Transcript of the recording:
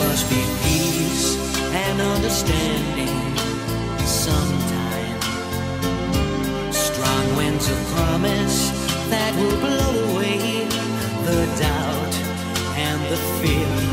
must be peace and understanding sometime. Strong winds of promise that will blow away the doubt and the fear